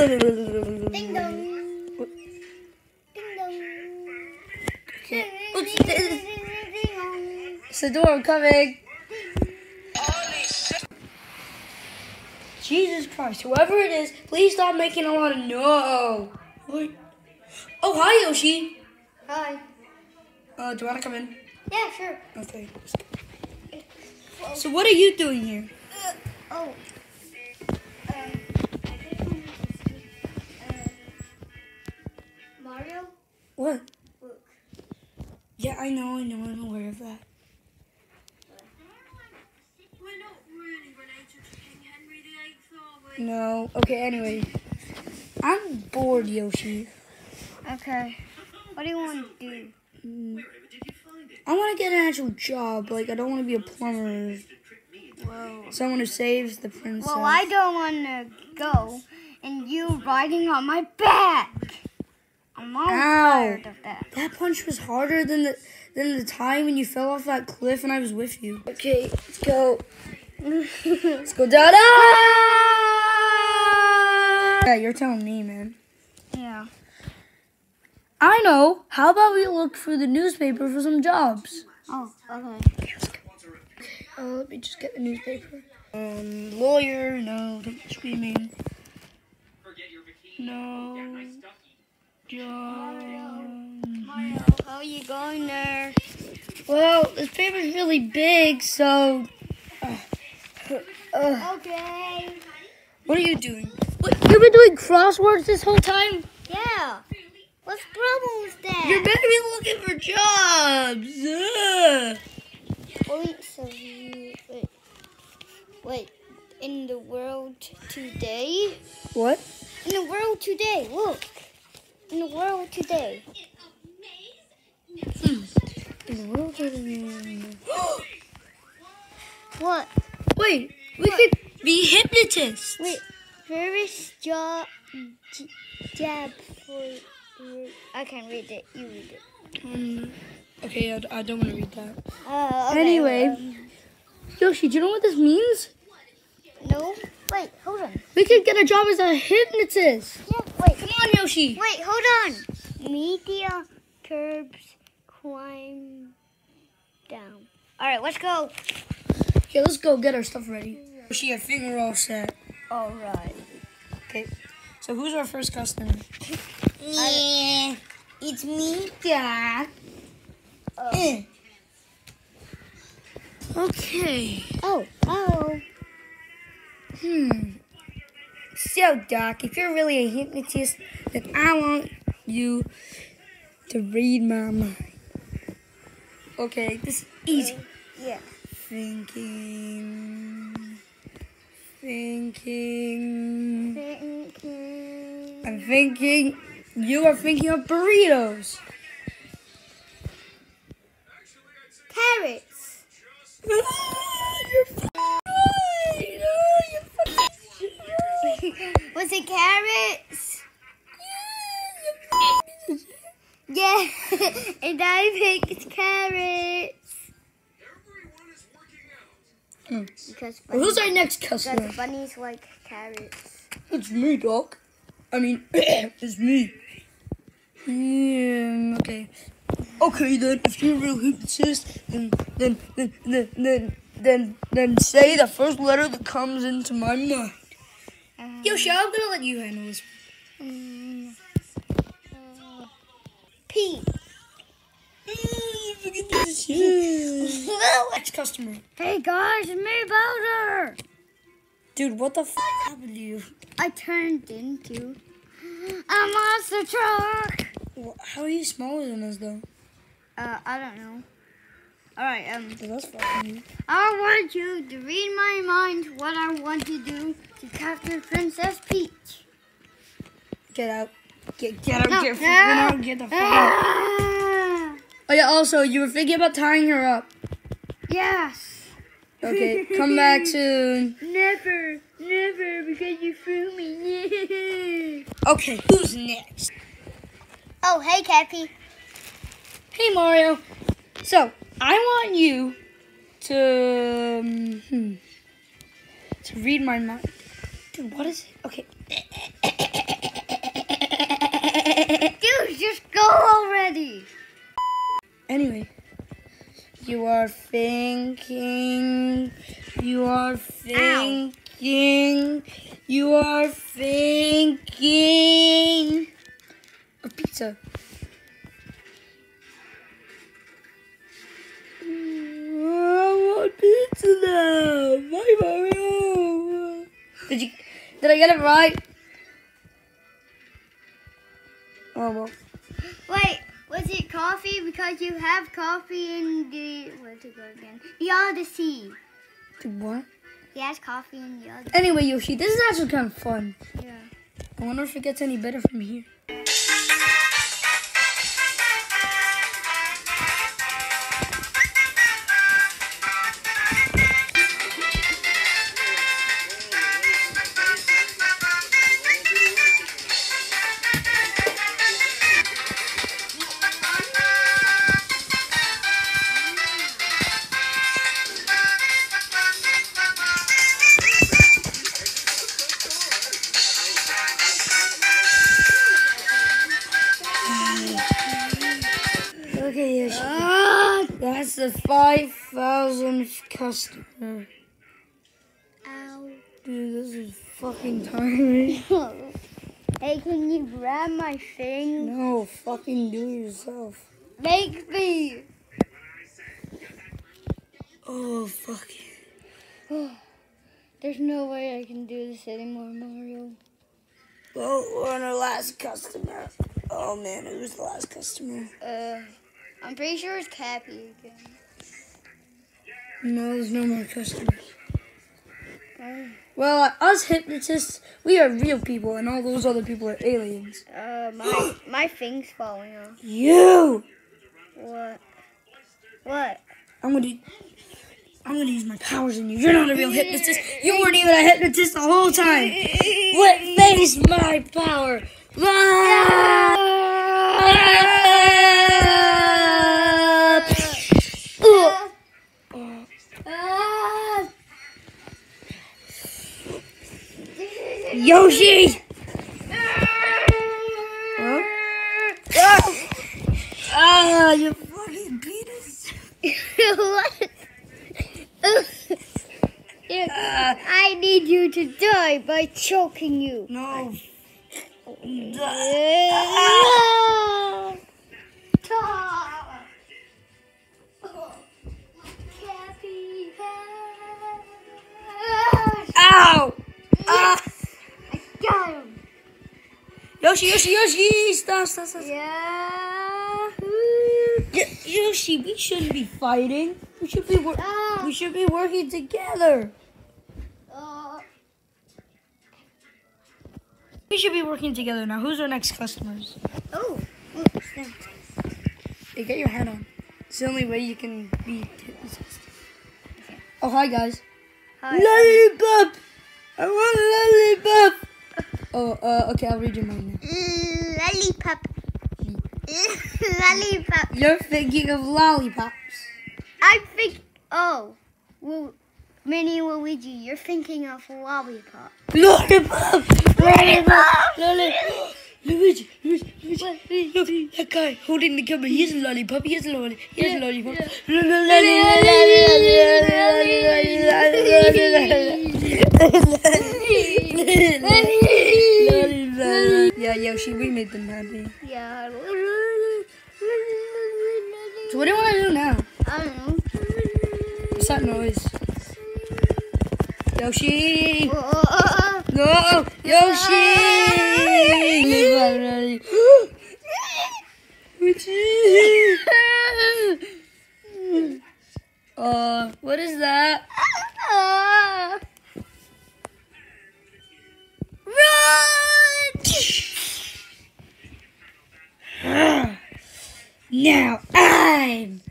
Ding dong. Ding dong. Shit. Oops, it's, it's the door coming. Jesus Christ, whoever it is, please stop making a lot of no. Oh, hi, Yoshi. Hi. Uh, do you want to come in? Yeah, sure. Okay. So what are you doing here? Uh, oh. I know, I know, I'm aware of that. We're not really related to King Henry VIII, are we? No. Okay. Anyway, I'm bored, Yoshi. Okay. What do you want to do? Mm. I want to get an actual job. Like, I don't want to be a plumber. Whoa. Someone who saves the princess. Well, I don't want to go, and you riding on my back. I'm all Ow. tired of that. That punch was harder than the than the time when you fell off that cliff and I was with you. Okay, let's go. let's go down. Ah! Yeah, you're telling me, man. Yeah. I know. How about we look through the newspaper for some jobs? Oh, okay. Okay, let's. Uh, let me just get the newspaper. Um, lawyer, no, don't be screaming. No. Mario, how are you going there? Well, this paper's really big, so. Uh, uh, Okay. what are you doing? What, you've been doing crosswords this whole time? Yeah. What's the problem with that? You're better be looking for jobs. Ugh. Wait, so you wait, wait. In the world today? What? In the world today, look. In the world today. In the world of- What? Wait, we could be hypnotists. Wait. Job j- job for. I can't read it. You read it. Um, okay, I, I don't want to read that. Uh, okay, Anyway. um, Yoshi, do you know what this means? no. Wait. Hold on. We could get a job as a hypnotist. Yeah. Wait. Come on, Yoshi. Wait. Hold on. Media curbs climb down. All right. Let's go. Okay, let's go get our stuff ready. Yoshi, I think we're all set. All right. Okay, so who's our first customer? Yeah, it's me, Dad. Oh. Okay. Oh. Oh. Hmm. So, Doc, if you're really a hypnotist, then I want you to read my mind. Okay, this is easy. Yeah. Thinking. Thinking. Thinking. I'm thinking. You are thinking of burritos. Carrots. you're fucking right. Oh, you're fucking right. Was it carrots? Yeah, and I picked carrots. Because Well, who's our next because customer? bunnies like carrots. It's me, Doc. I mean, it's me. Yeah, okay. Okay, then, if you're a real hypnotist, then, then, then, then, then, then, then say the first letter that comes into my mind. Um, Yoshi, I'm gonna let you handle this. mm, uh, P. Next customer. Hey guys, it's me, Bowser. Dude, what the f happened to you? I turned into a monster truck. How are you smaller than us, though? Uh, I don't know. All right, um, Well, that's fucking I want you to read my mind what I want to do to capture Princess Peach. Get out. Get, get out. No, get, no. out. Get the fuck out. Ah, Oh, yeah, also, you were thinking about tying her up. yes. Okay, come back soon. Never, never, because you threw me. Okay, who's next? oh, hey, Cappy. Hey, Mario. So, I want you to. Um, hmm, to read my mind. Dude, what is it? Okay. Dude, just go already. Anyway, you are thinking. You are thinking. You are thinking. A pizza. I want pizza now. Bye, Mario. Did you? Did I get it right? Oh well. Wait, was it coffee? Because you have coffee in the where's it go again? The Odyssey. What? He has coffee in the Odyssey. Anyway, Yoshi, this is actually kind of fun. Yeah. I wonder if it gets any better from here. Customer. Ow. Dude, this is fucking tiring. hey, can you grab my thing? No, fucking do it yourself. Make me. Oh, fuck it. There's no way I can do this anymore, Mario. Well, we're on our last customer. Oh man, who's the last customer? Uh, I'm pretty sure it's Cappy again. No, there's no more customers. Well, us hypnotists, we are real people, and all those other people are aliens. Uh, my my thing's falling off. You! What? What? I'm gonna, I'm gonna use my powers on you. You're not a real hypnotist. You weren't even a hypnotist the whole time. What makes my power? Ah! Yoshi! Huh? Ah, you fucking penis. what? Ah, I need you to die by choking you. no. Yoshi, Yoshi, Yoshi! Stop, stop, stop. Yeah. Y- Yoshi, we shouldn't be fighting. We should be wor- Ah. we should be working together. Uh, We should be working together now. Who's our next customers? oh. Hey, get your hat on. It's the only way you can be. Oh, hi guys. Hi. Lollipop! I want a lollipop! Oh, uh, okay, I'll read your mind. Lollipop. Lollipop. You're thinking of lollipops. I think. Oh, well, Mini Luigi, you're thinking of lollipop. Lollipop! Lollipop! Lollipop! Luigi, Luigi, Luigi, Luigi, that guy holding the camera, he has a lollipop, he has a lollipop, he has a lollipop. Lollipop. Yeah, Yoshi, we made them happy. Yeah. So what do you want to do now? I don't know. What's that noise? Yoshi! Oh, No! Yoshi! uh, what is that? Now I'm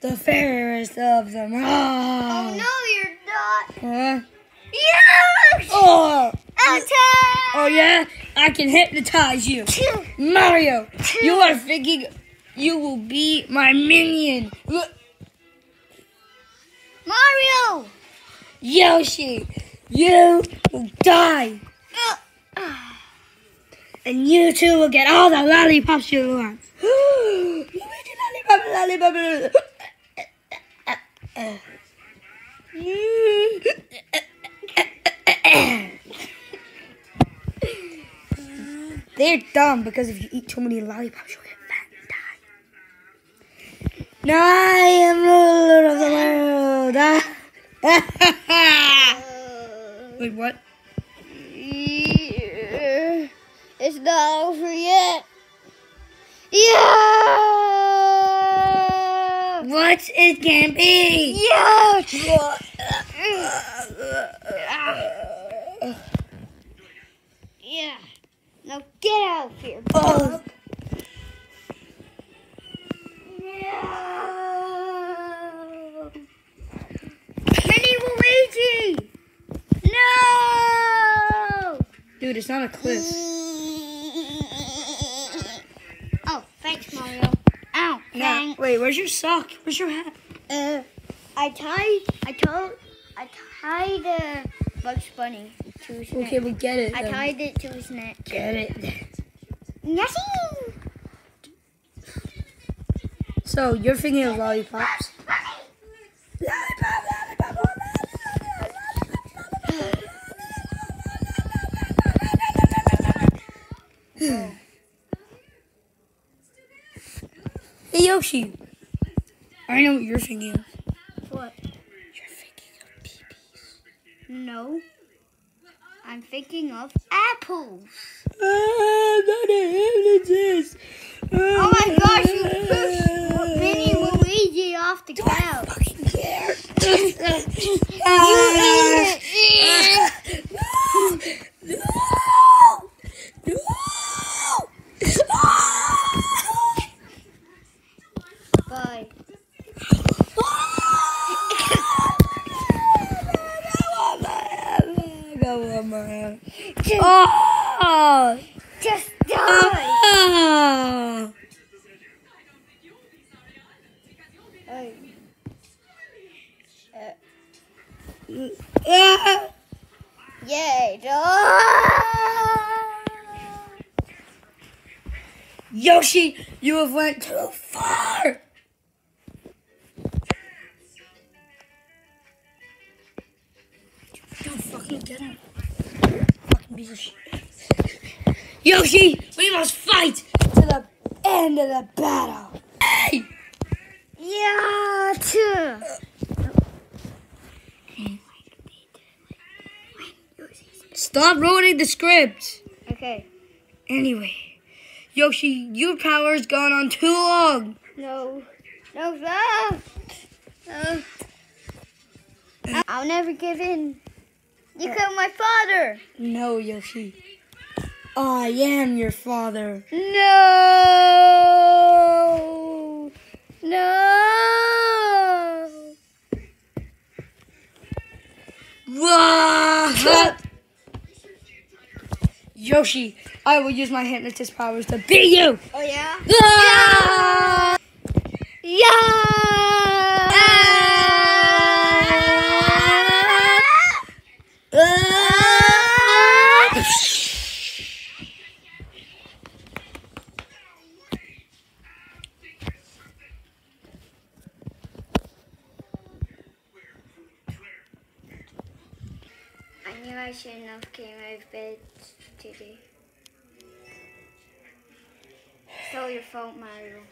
the fairest of them all. Oh no, you're not. Huh? Yes! Oh! Attack! Oh yeah? I can hypnotize you. Mario, you are thinking you will be my minion. Mario! Yoshi, you will die. Uh, uh. And you too will get all the lollipops you want. They're dumb because if you eat too many lollipops, you'll get fat and die. Now I am ruler of the world. Wait, what? It's not over yet. Yeah. What? It can't be. Yeah. Yeah. Now get out of here. Oh, No. Luigi. No. dude, it's not a cliff. Thanks, Mario. Ow, No, bang. wait, where's your sock? Where's your hat? Uh, I tied, I told, I tied uh, Bugs Bunny to his neck. Okay, we get it. I then. tied it to his neck. Get it. Yassi! So you're thinking of lollipops. Lollipop, lollipop, Hey Yoshi, I know what you're thinking of. What? You're thinking of peepees. No. I'm thinking of apples. Ah, not a hypnotist. Oh my gosh, you pushed Mini Luigi off the couch. fucking care. You Yay. Yoshi, you have went too far. Don't fucking get him. Fucking piece of shit. Yoshi, we must fight to the end of the battle. Hey! Yeah. too. Stop ruining the script. Okay. Anyway, Yoshi, your power's gone on too long. No. No, no. No. I'll never give in. You uh, killed my father. No, Yoshi. I am your father. No. No. Wah! Yoshi, I will use my hypnotist powers to beat you. Oh yeah. Ah! Ah! I knew I shouldn't have came out of bed It's all your fault, Mario.